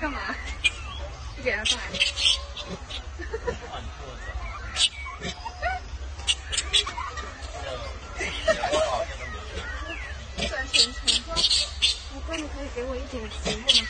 干嘛？不给他带来。哈哈什么情况，不过你可以给我一点食物吗？